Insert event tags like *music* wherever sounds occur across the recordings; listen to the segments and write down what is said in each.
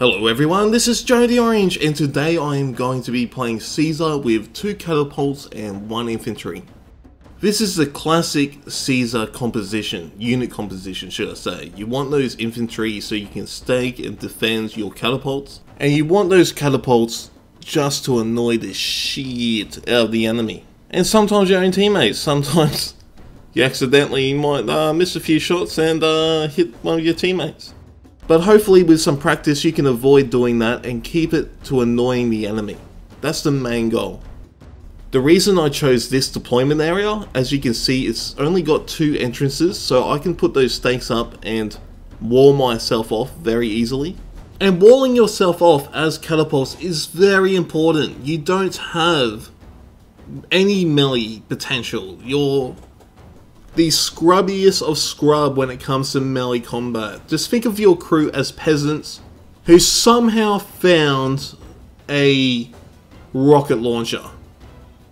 Hello everyone, this is Jona Orange and today I am going to be playing Caesar with two catapults and one infantry. This is the classic Caesar composition, unit composition should I say. You want those infantry so you can stake and defend your catapults, and you want those catapults just to annoy the shit out of the enemy. And sometimes your own teammates, sometimes *laughs* you accidentally might uh, miss a few shots and uh, hit one of your teammates. But hopefully with some practice you can avoid doing that and keep it to annoying the enemy. That's the main goal. The reason I chose this deployment area, as you can see it's only got two entrances so I can put those stakes up and wall myself off very easily. And walling yourself off as catapults is very important. You don't have any melee potential. You're the scrubbiest of scrub when it comes to melee combat. Just think of your crew as peasants who somehow found a rocket launcher.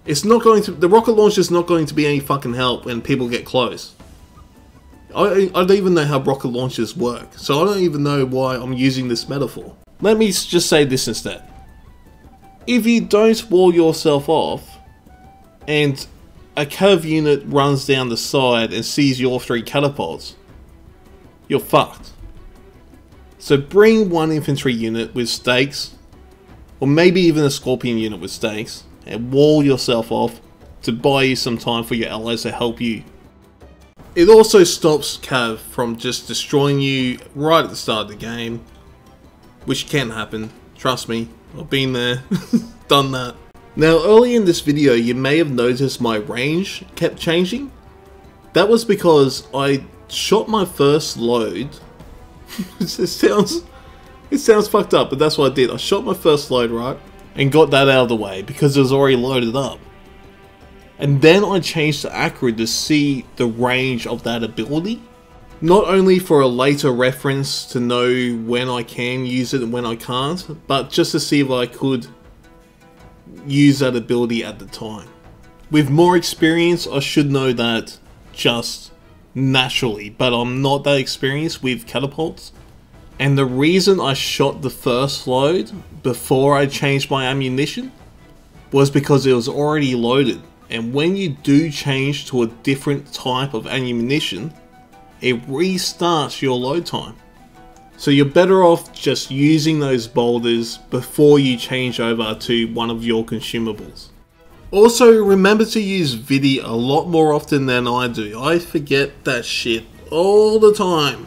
It's not going to, the rocket launcher is not going to be any fucking help when people get close. I, I don't even know how rocket launchers work, so I don't even know why I'm using this metaphor. Let me just say this instead. If you don't wall yourself off, and a cav unit runs down the side and sees your three catapults, you're fucked. So bring one infantry unit with stakes, or maybe even a scorpion unit with stakes, and wall yourself off to buy you some time for your allies to help you. It also stops cav from just destroying you right at the start of the game, which can happen, trust me, I've been there, *laughs* done that. Now early in this video you may have noticed my range kept changing. That was because I shot my first load. *laughs* it sounds it sounds fucked up, but that's what I did. I shot my first load, right? And got that out of the way because it was already loaded up. And then I changed to accurate to see the range of that ability. Not only for a later reference to know when I can use it and when I can't, but just to see if I could use that ability at the time. With more experience, I should know that just naturally, but I'm not that experienced with catapults. And the reason I shot the first load before I changed my ammunition was because it was already loaded. And when you do change to a different type of ammunition, it restarts your load time. So you're better off just using those boulders before you change over to one of your consumables. Also, remember to use Vidi a lot more often than I do. I forget that shit all the time.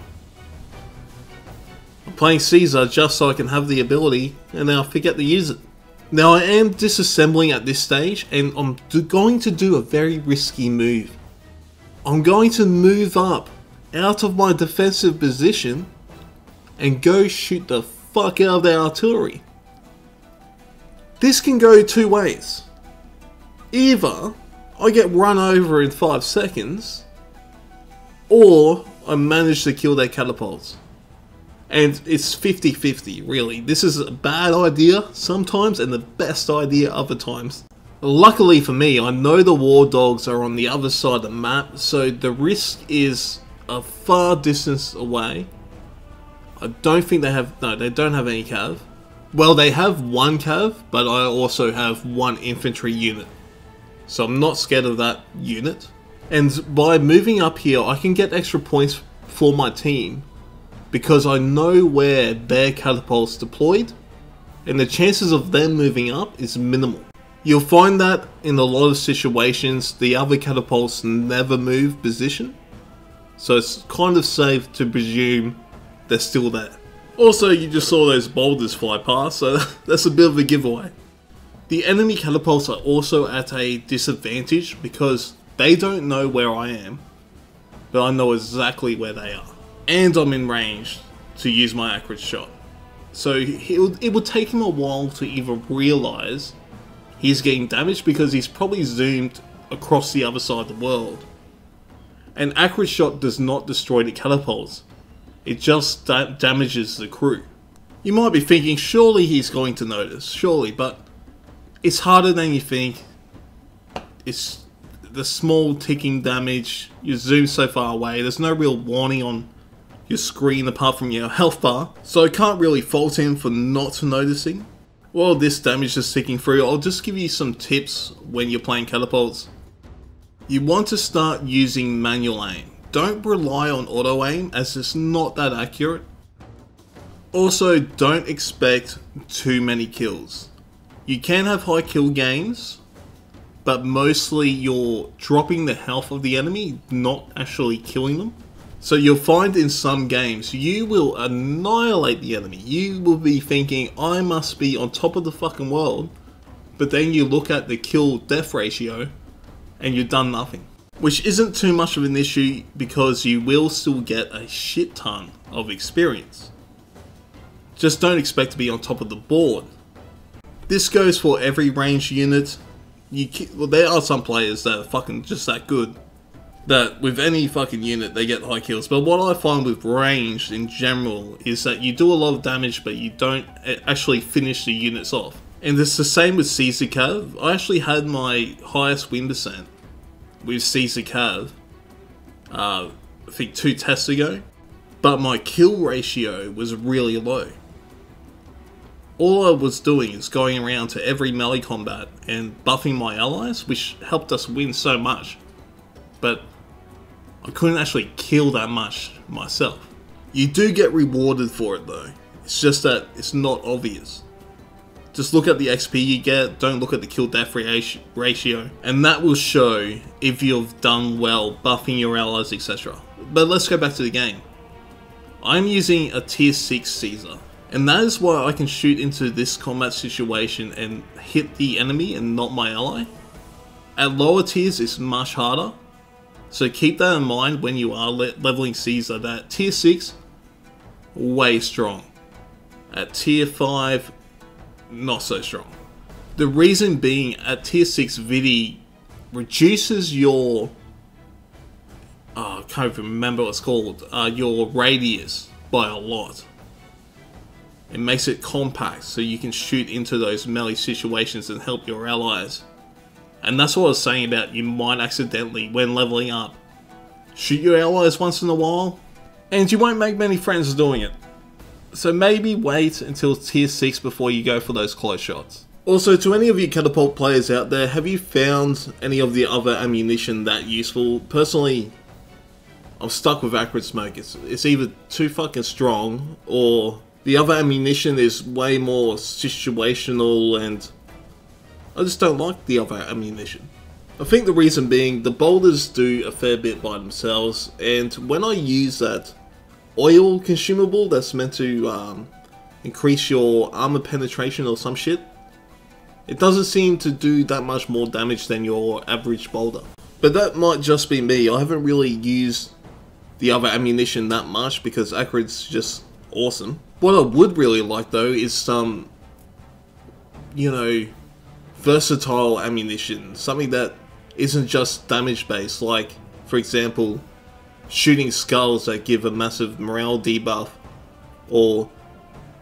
I'm playing Caesar just so I can have the ability, and then I forget to use it. Now I am disassembling at this stage, and I'm going to do a very risky move. I'm going to move up out of my defensive position and go shoot the fuck out of their artillery. This can go two ways. Either I get run over in 5 seconds, or I manage to kill their catapults. And it's 50-50, really. This is a bad idea sometimes and the best idea other times. Luckily for me, I know the war dogs are on the other side of the map, so the risk is a far distance away I don't think they have, no, they don't have any cav. Well, they have one cav, but I also have one infantry unit. So I'm not scared of that unit. And by moving up here, I can get extra points for my team because I know where their catapults deployed and the chances of them moving up is minimal. You'll find that in a lot of situations the other catapults never move position so it's kind of safe to presume they're still there. Also, you just saw those boulders fly past, so *laughs* that's a bit of a giveaway. The enemy catapults are also at a disadvantage because they don't know where I am, but I know exactly where they are. And I'm in range to use my accurate shot. So it would, take him a while to even realise he's getting damaged because he's probably zoomed across the other side of the world. An accurate shot does not destroy the catapults, it just da damages the crew. You might be thinking, surely he's going to notice, surely, but it's harder than you think. It's the small ticking damage, you zoom so far away, there's no real warning on your screen apart from your health bar, so I can't really fault him for not noticing. While this damage is ticking through, I'll just give you some tips when you're playing catapults. You want to start using manual aim. Don't rely on auto aim as it's not that accurate. Also, don't expect too many kills. You can have high kill gains, but mostly you're dropping the health of the enemy, not actually killing them. So you'll find in some games, you will annihilate the enemy. You will be thinking, I must be on top of the fucking world. But then you look at the kill death ratio, and you've done nothing. Which isn't too much of an issue because you will still get a shit ton of experience. Just don't expect to be on top of the board. This goes for every ranged unit. You well, there are some players that are fucking just that good. That with any fucking unit they get high kills. But what I find with ranged in general is that you do a lot of damage but you don't actually finish the units off. And it's the same with Caesar Cav. I actually had my highest win percent with Caesar Cav, uh, I think two tests ago, but my kill ratio was really low all I was doing is going around to every melee combat and buffing my allies, which helped us win so much. But I couldn't actually kill that much myself. You do get rewarded for it though. It's just that it's not obvious. Just look at the XP you get, don't look at the kill death ratio, and that will show if you've done well buffing your allies, etc. But let's go back to the game. I'm using a tier 6 Caesar. And that is why I can shoot into this combat situation and hit the enemy and not my ally. At lower tiers it's much harder. So keep that in mind when you are le leveling Caesar that tier 6, way strong. At tier 5, not so strong. The reason being at tier 6 Vidi reduces your oh, I can't remember what it's called, uh, your radius by a lot. It makes it compact so you can shoot into those melee situations and help your allies. And that's what I was saying about you might accidentally, when leveling up, shoot your allies once in a while, and you won't make many friends doing it. So maybe wait until tier 6 before you go for those close shots. Also, to any of you catapult players out there, have you found any of the other ammunition that useful? Personally, I'm stuck with Acrid Smoke. It's, it's either too fucking strong, or the other ammunition is way more situational and I just don't like the other ammunition. I think the reason being the boulders do a fair bit by themselves and when I use that oil consumable that's meant to um, increase your armor penetration or some shit, it doesn't seem to do that much more damage than your average boulder. But that might just be me, I haven't really used the other ammunition that much because Acrid's just awesome. What I would really like though is some, you know, versatile ammunition. Something that isn't just damage based, like, for example, shooting skulls that give a massive morale debuff, or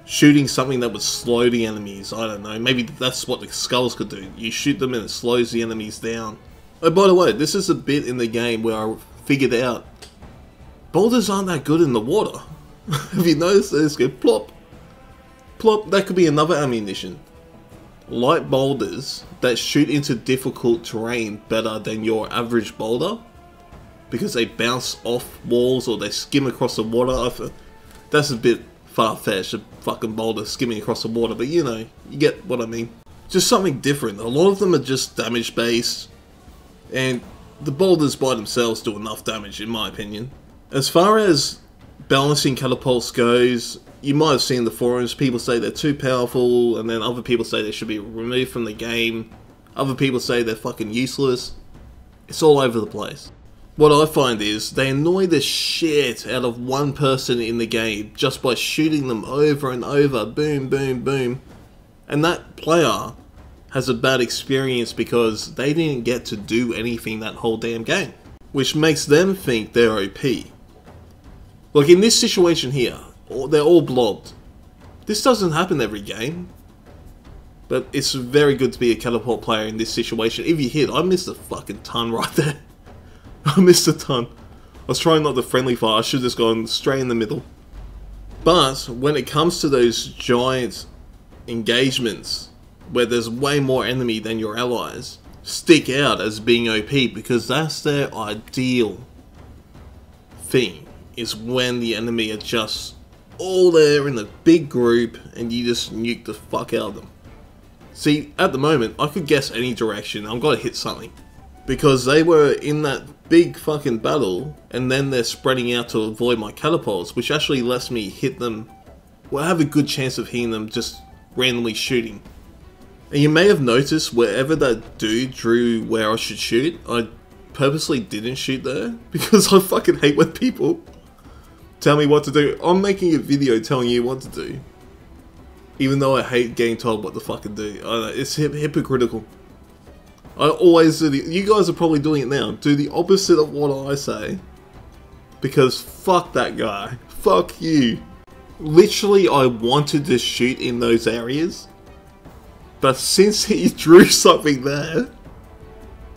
shooting something that would slow the enemies. I don't know, maybe that's what the skulls could do. You shoot them and it slows the enemies down. Oh, by the way, this is a bit in the game where I figured out boulders aren't that good in the water. *laughs* Have you noticed this? Go plop, plop. That could be another ammunition. Light boulders that shoot into difficult terrain better than your average boulder because they bounce off walls or they skim across the water. That's a bit far-fetched, a fucking boulder skimming across the water, but you know, you get what I mean. Just something different. A lot of them are just damage-based, and the boulders by themselves do enough damage, in my opinion. As far as balancing catapults goes, you might have seen the forums, people say they're too powerful, and then other people say they should be removed from the game. Other people say they're fucking useless. It's all over the place. What I find is, they annoy the shit out of one person in the game just by shooting them over and over, boom, boom, boom. And that player has a bad experience because they didn't get to do anything that whole damn game. Which makes them think they're OP. Like in this situation here, they're all blobbed. This doesn't happen every game. But it's very good to be a catapult player in this situation. If you hit, I missed a fucking ton *laughs* right there. *laughs* I missed a ton. I was trying not the friendly fire, I should have just gone straight in the middle. But when it comes to those giant engagements where there's way more enemy than your allies, stick out as being OP because that's their ideal thing is when the enemy are just all there in a big group and you just nuke the fuck out of them. See, at the moment, I could guess any direction, I'm gonna hit something. Because they were in that big fucking battle, and then they're spreading out to avoid my catapults, which actually lets me hit them, well, I have a good chance of hitting them just randomly shooting. And you may have noticed wherever that dude drew where I should shoot, I purposely didn't shoot there, *laughs* because I fucking hate when people tell me what to do. I'm making a video telling you what to do. Even though I hate getting told what to fucking do. it's hypocritical. I always do the, you guys are probably doing it now. Do the opposite of what I say. Because fuck that guy. Fuck you. Literally, I wanted to shoot in those areas. But since he *laughs* drew something there,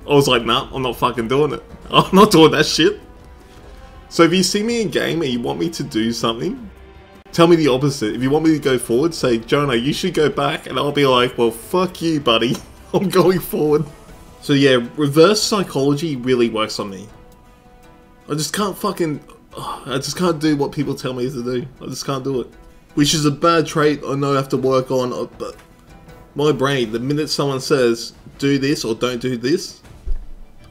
I was like, nah, I'm not fucking doing it. *laughs* I'm not doing that shit. So if you see me in game and you want me to do something, tell me the opposite. If you want me to go forward, say, Jona, you should go back. And I'll be like, well, fuck you, buddy. *laughs* I'm going forward. So yeah, reverse psychology really works on me. I just can't fucking... I just can't do what people tell me to do. I just can't do it. Which is a bad trait I know I have to work on, uh, but my brain, the minute someone says, do this or don't do this,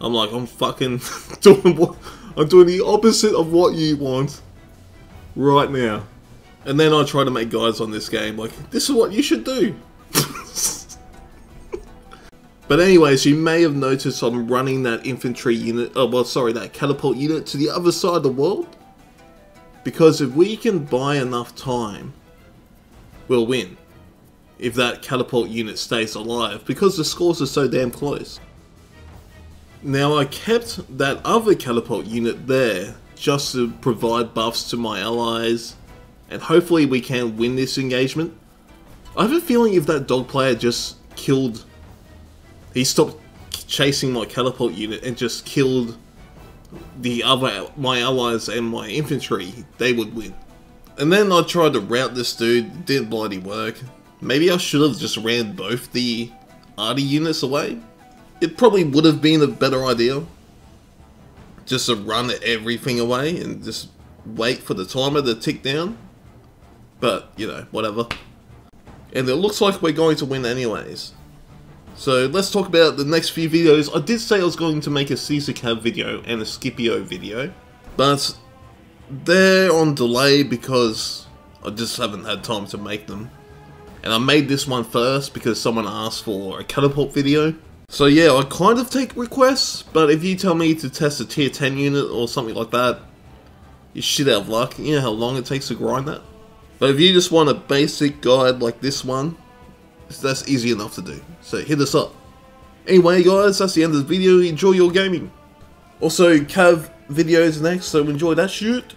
I'm like, I'm fucking *laughs* doing what... I'm doing the opposite of what you want right now. And then I try to make guides on this game like, this is what you should do. But anyways, you may have noticed I'm running that infantry unit, oh well sorry, that catapult unit to the other side of the world. Because if we can buy enough time, we'll win. If that catapult unit stays alive, because the scores are so damn close. Now I kept that other catapult unit there just to provide buffs to my allies and hopefully we can win this engagement. I have a feeling if that dog player just killed... He stopped chasing my catapult unit and just killed the other my allies and my infantry, they would win. And then I tried to route this dude, didn't bloody work. Maybe I should have just ran both the arty units away? it probably would have been a better idea just to run everything away and just wait for the timer to tick down. But, you know, whatever. And it looks like we're going to win anyways. So let's talk about the next few videos. I did say I was going to make a Caesar Cav video and a Scipio video. But they're on delay because I just haven't had time to make them. And I made this one first because someone asked for a catapult video. So yeah, I kind of take requests, but if you tell me to test a tier 10 unit or something like that, you shit out of luck. You know how long it takes to grind that? But if you just want a basic guide like this one, that's easy enough to do. So hit us up. Anyway guys, that's the end of the video. Enjoy your gaming. Also, Cav videos next, so enjoy that shoot.